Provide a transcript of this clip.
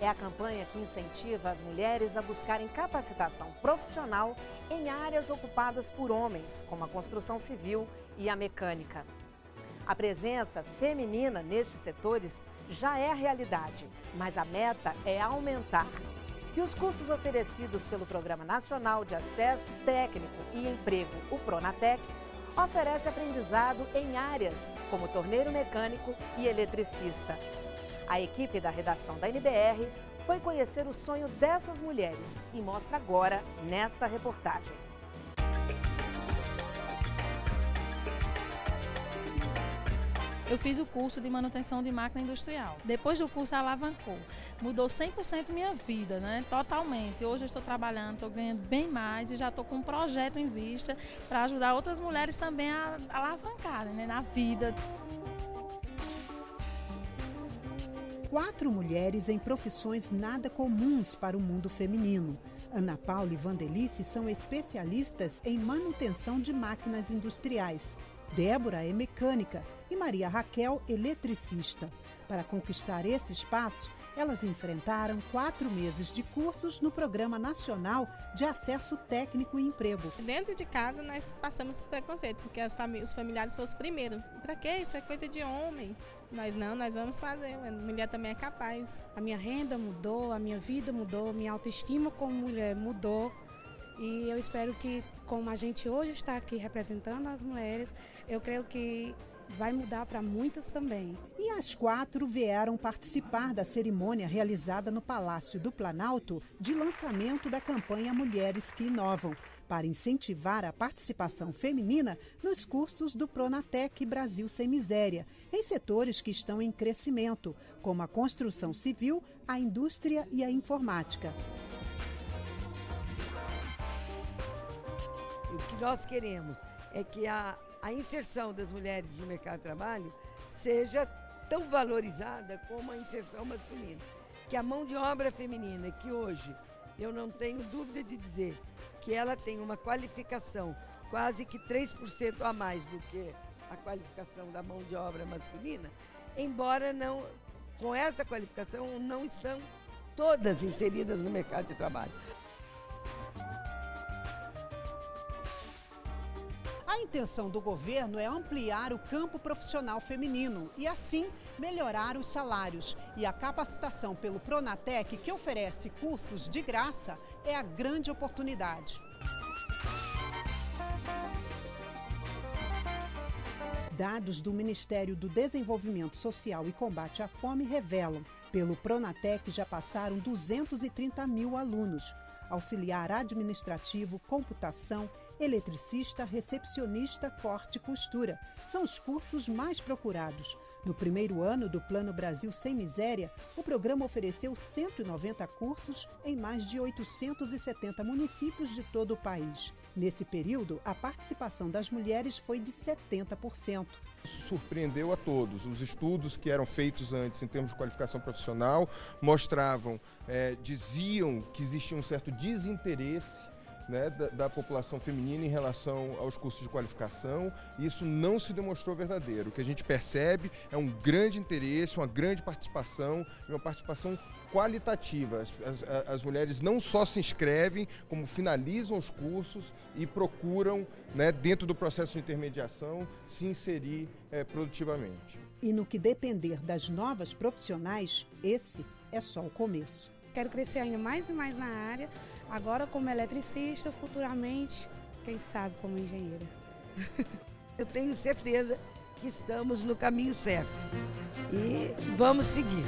É a campanha que incentiva as mulheres a buscarem capacitação profissional em áreas ocupadas por homens, como a construção civil e a mecânica. A presença feminina nestes setores já é realidade, mas a meta é aumentar. E os cursos oferecidos pelo Programa Nacional de Acesso Técnico e Emprego, o Pronatec, oferece aprendizado em áreas como torneiro mecânico e eletricista. A equipe da redação da NBR foi conhecer o sonho dessas mulheres e mostra agora nesta reportagem. Eu fiz o curso de manutenção de máquina industrial. Depois do curso, alavancou. Mudou 100% minha vida, né? Totalmente. Hoje eu estou trabalhando, estou ganhando bem mais e já estou com um projeto em vista para ajudar outras mulheres também a alavancarem né? na vida. Quatro mulheres em profissões nada comuns para o mundo feminino. Ana Paula e Vandelice são especialistas em manutenção de máquinas industriais. Débora é mecânica e Maria Raquel, eletricista. Para conquistar esse espaço, elas enfrentaram quatro meses de cursos no Programa Nacional de Acesso Técnico e Emprego. Dentro de casa, nós passamos por preconceito, porque os familiares foram os primeiros. Para quê? Isso é coisa de homem. Nós não, nós vamos fazer. A mulher também é capaz. A minha renda mudou, a minha vida mudou, minha autoestima como mulher mudou. E eu espero que, como a gente hoje está aqui representando as mulheres, eu creio que vai mudar para muitas também. E as quatro vieram participar da cerimônia realizada no Palácio do Planalto de lançamento da campanha Mulheres que Inovam, para incentivar a participação feminina nos cursos do Pronatec Brasil Sem Miséria, em setores que estão em crescimento, como a construção civil, a indústria e a informática. O que nós queremos é que a, a inserção das mulheres no mercado de trabalho seja tão valorizada como a inserção masculina. Que a mão de obra feminina, que hoje eu não tenho dúvida de dizer que ela tem uma qualificação quase que 3% a mais do que a qualificação da mão de obra masculina, embora não com essa qualificação não estão todas inseridas no mercado de trabalho. A intenção do governo é ampliar o campo profissional feminino e, assim, melhorar os salários. E a capacitação pelo Pronatec, que oferece cursos de graça, é a grande oportunidade. Dados do Ministério do Desenvolvimento Social e Combate à Fome revelam: pelo Pronatec já passaram 230 mil alunos auxiliar administrativo, computação, eletricista, recepcionista, corte e costura. São os cursos mais procurados. No primeiro ano do Plano Brasil Sem Miséria, o programa ofereceu 190 cursos em mais de 870 municípios de todo o país. Nesse período, a participação das mulheres foi de 70%. Surpreendeu a todos. Os estudos que eram feitos antes em termos de qualificação profissional mostravam, é, diziam que existia um certo desinteresse né, da, da, população feminina em relação aos cursos de qualificação. E isso não se demonstrou verdadeiro. O que a gente percebe é um grande interesse, uma grande participação e uma participação qualitativa. As, as, as mulheres não só se inscrevem, como finalizam os cursos e procuram, né, dentro do processo de intermediação, se inserir é, produtivamente. E no que depender das novas profissionais, esse é só o começo. Quero crescer ainda mais e mais na área, agora como eletricista, futuramente, quem sabe como engenheira. Eu tenho certeza que estamos no caminho certo e vamos seguir.